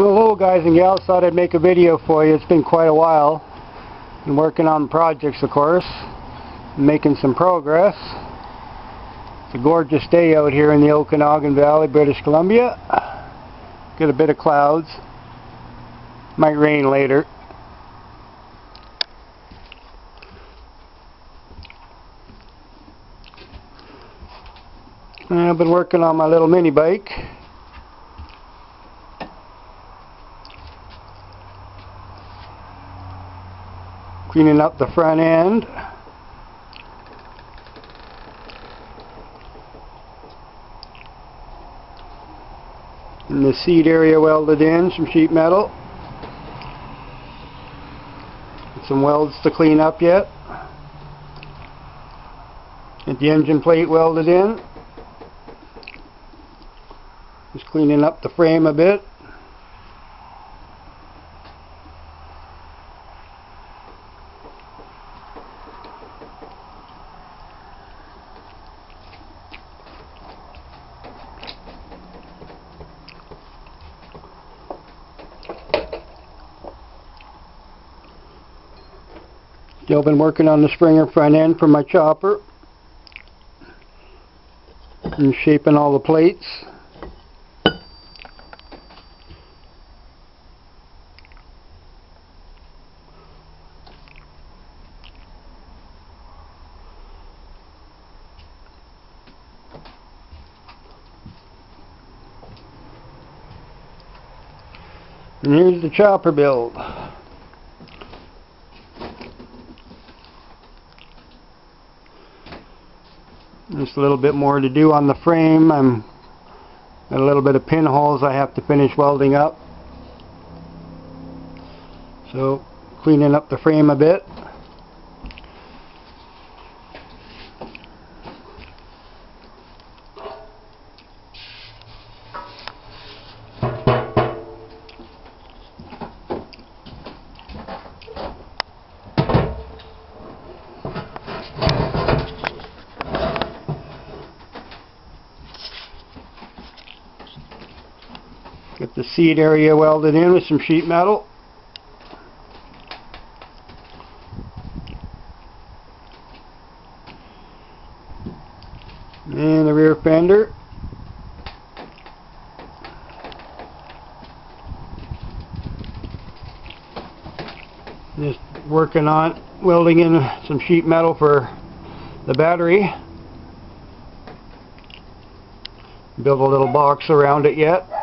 Hello guys and gals, thought I'd make a video for you. It's been quite a while. Been working on projects, of course. Making some progress. It's a gorgeous day out here in the Okanagan Valley, British Columbia. Get a bit of clouds. Might rain later. I've been working on my little mini bike. Cleaning up the front end. And the seat area welded in, some sheet metal. Some welds to clean up yet. Get the engine plate welded in. Just cleaning up the frame a bit. Still been working on the Springer front end for my chopper. And shaping all the plates. And here's the chopper build. Just a little bit more to do on the frame. I'm got a little bit of pinholes I have to finish welding up. So cleaning up the frame a bit. Seat area welded in with some sheet metal. And the rear fender. Just working on welding in some sheet metal for the battery. Build a little box around it yet.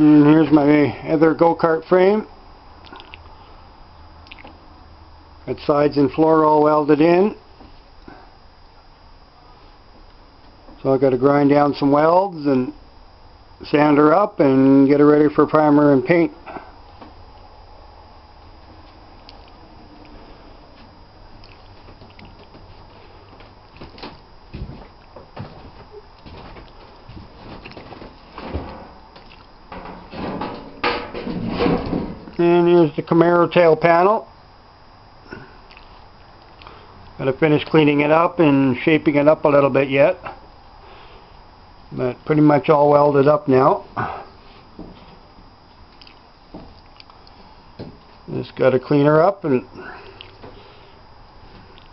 And here's my other go-kart frame. Got sides and floor all welded in. So I've got to grind down some welds and sand her up and get her ready for primer and paint. Here's the Camaro tail panel. Gotta finish cleaning it up and shaping it up a little bit yet. But pretty much all welded up now. Just gotta clean her up and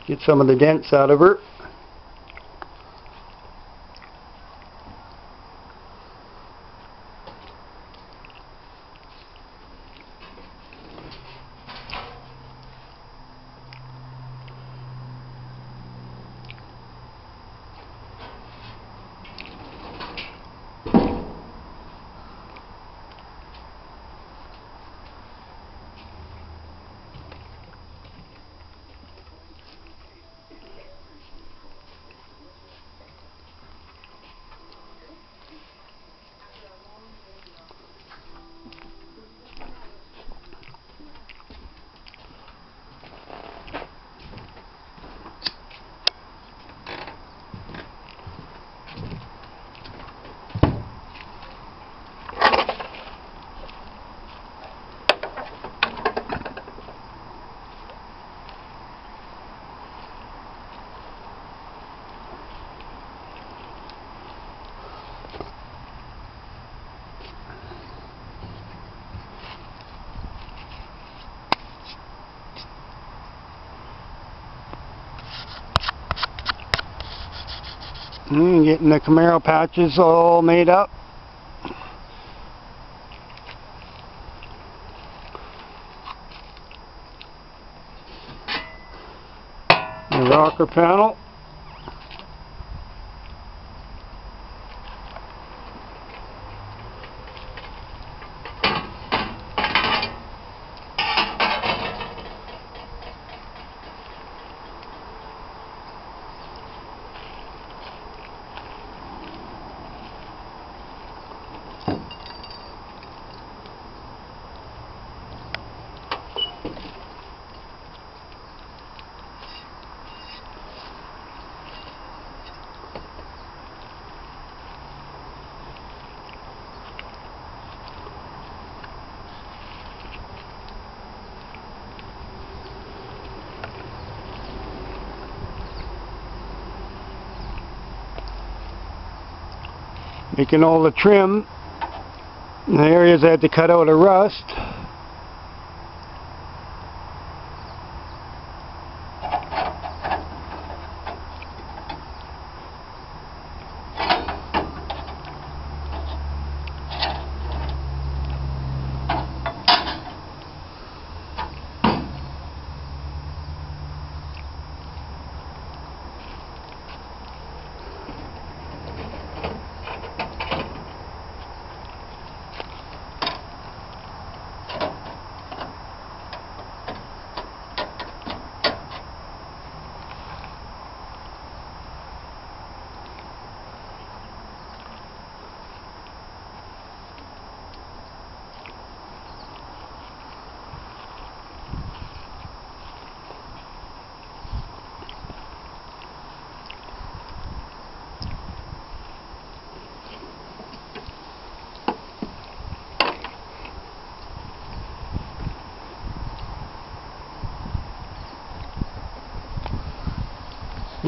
get some of the dents out of her. Mm, getting the Camaro patches all made up. The rocker panel. Making all the trim. The areas I had to cut out of rust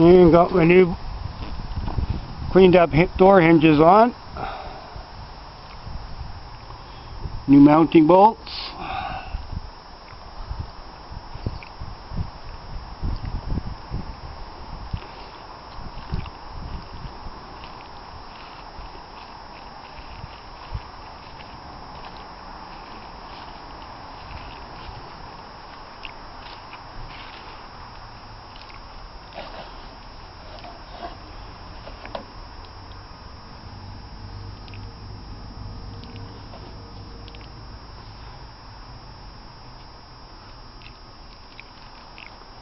and got my new cleaned up door hinges on. New mounting bolts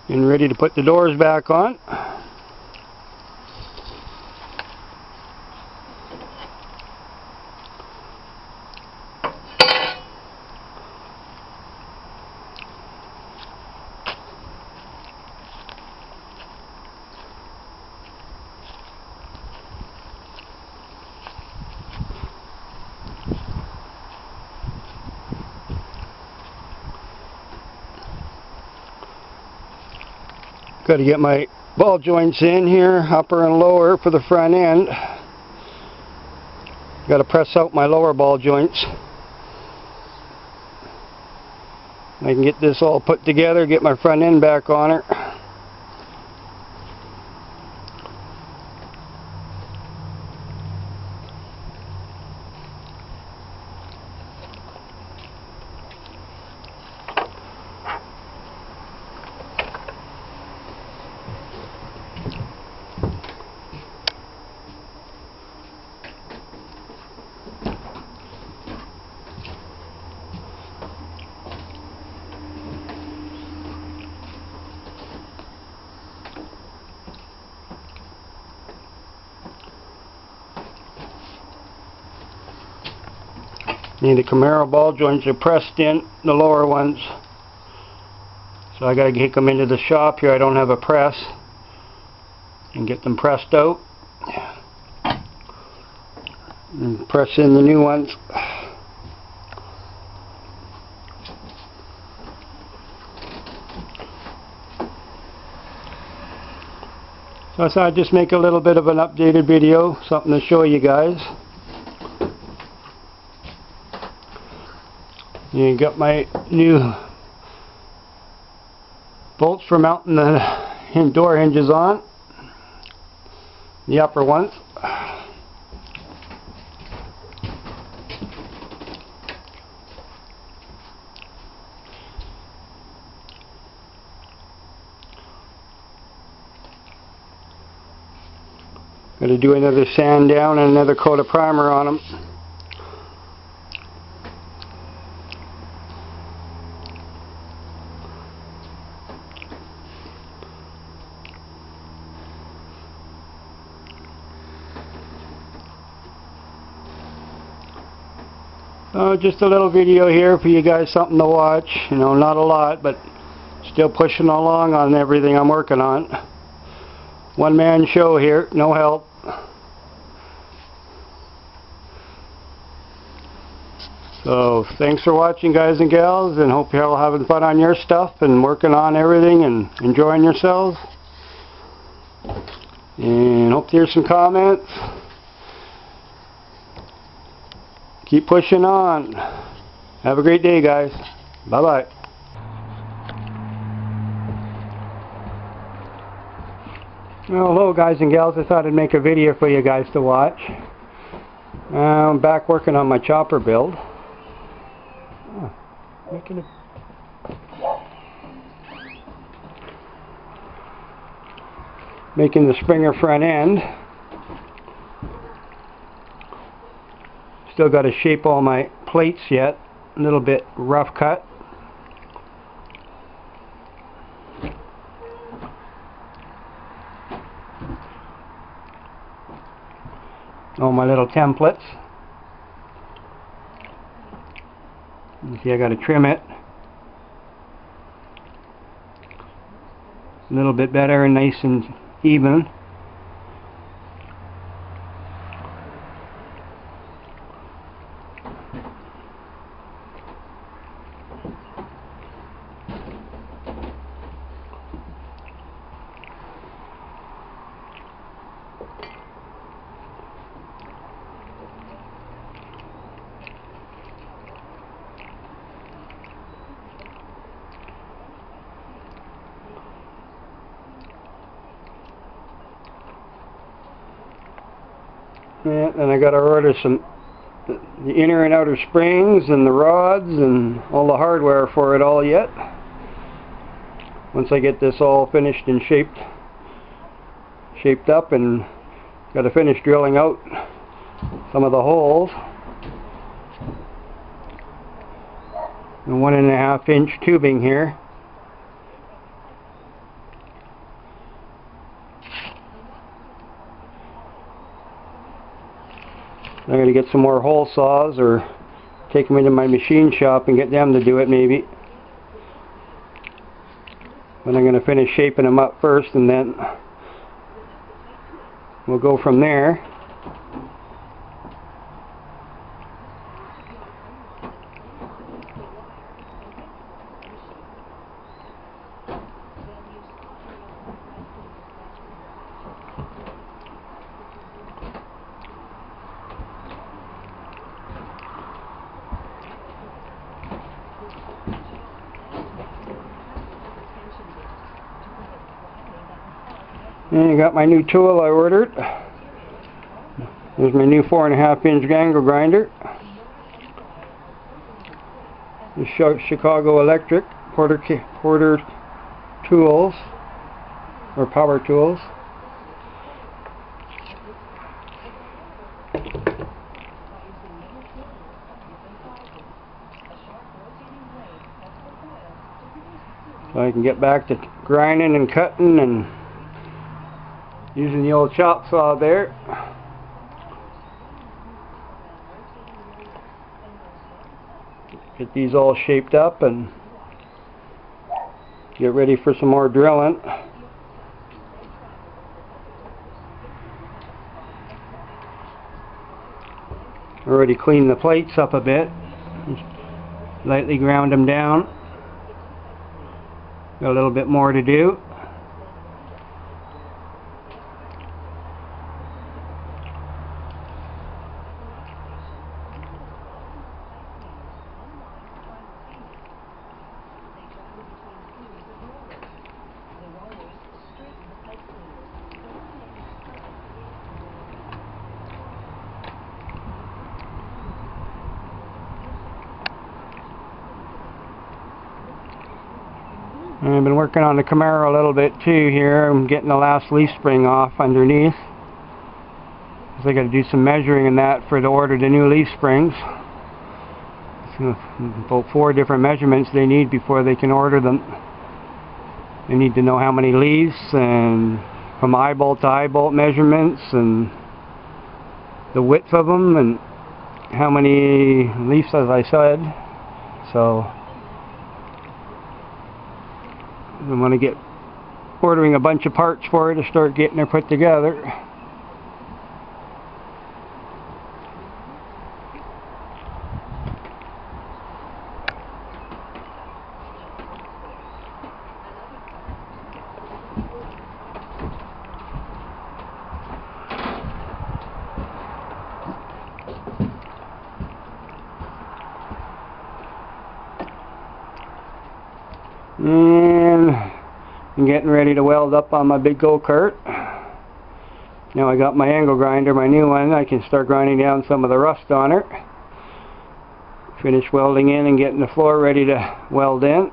and ready to put the doors back on. Got to get my ball joints in here, upper and lower for the front end. Got to press out my lower ball joints. I can get this all put together, get my front end back on it. The Camaro ball joints are pressed in, the lower ones. So I gotta get them into the shop here. I don't have a press. And get them pressed out. And press in the new ones. So I thought I'd just make a little bit of an updated video, something to show you guys. You got my new bolts for mounting the door hinges on. The upper ones. Got to do another sand down and another coat of primer on them. Just a little video here for you guys, something to watch. You know, not a lot, but still pushing along on everything I'm working on. One man show here, no help. So, thanks for watching guys and gals, and hope you're all having fun on your stuff and working on everything and enjoying yourselves. And hope to hear some comments. Keep pushing on. Have a great day, guys. Bye-bye. Well, hello, guys and gals. I thought I'd make a video for you guys to watch. I'm back working on my chopper build. Making a making the Springer front end. Still got to shape all my plates yet. A little bit rough cut. All my little templates. You see I got to trim it. A little bit better and nice and even. Yeah, and I got to order some the inner and outer springs and the rods and all the hardware for it all yet. Once I get this all finished and shaped shaped up and got to finish drilling out some of the holes. And one and a half inch tubing here. I'm going to get some more hole saws or take them into my machine shop and get them to do it maybe. But I'm going to finish shaping them up first and then we'll go from there. And I got my new tool I ordered. There's my new four and a half inch angle grinder. The Chicago Electric Porter, Porter tools or power tools. So I can get back to grinding and cutting and using the old chop saw there. Get these all shaped up and get ready for some more drilling. Already cleaned the plates up a bit. Just Lightly ground them down. Got a little bit more to do. And I've been working on the Camaro a little bit too here. I'm getting the last leaf spring off underneath. So I got to do some measuring in that for to order the new leaf springs. About four different measurements they need before they can order them. They need to know how many leaves and from eye bolt to eye bolt measurements and the width of them and how many leaves as I said. So I'm going to get ordering a bunch of parts for it to start getting her put together. And I'm getting ready to weld up on my big go-kart. Now I got my angle grinder, my new one, I can start grinding down some of the rust on it. Finish welding in and getting the floor ready to weld in.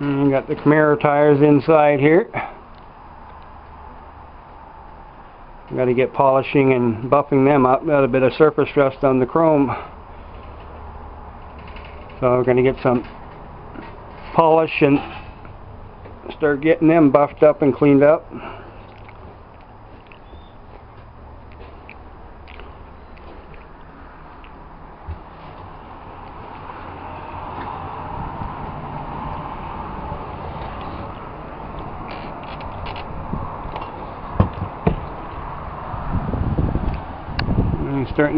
And got the Camaro tires inside here. Got to get polishing and buffing them up. Got a bit of surface rust on the chrome. So we're going to get some polish and start getting them buffed up and cleaned up.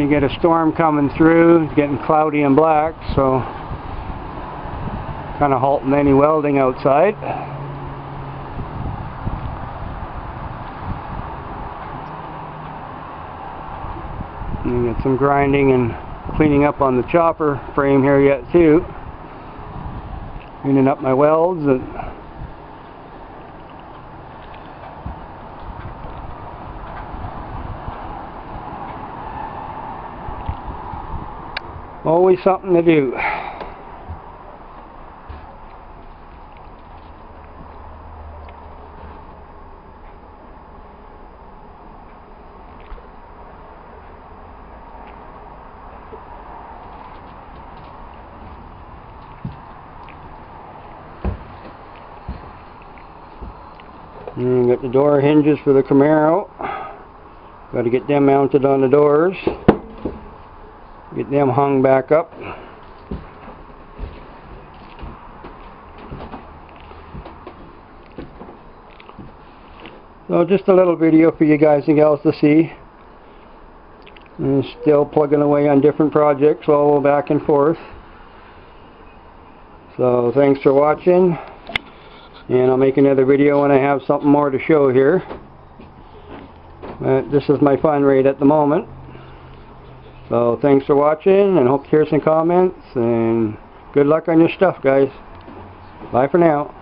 Starting to get a storm coming through. Getting cloudy and black, so kind of halting any welding outside. And get some grinding and cleaning up on the chopper frame here yet too. Cleaning up my welds and Always something to do. Mm, got the door hinges for the Camaro. Got to get them mounted on the doors. Them hung back up. So just a little video for you guys and gals to see. And still plugging away on different projects all back and forth. So thanks for watching. And I'll make another video when I have something more to show here. Uh, this is my fun rate at the moment. So thanks for watching and hope to hear some comments and good luck on your stuff guys. Bye for now.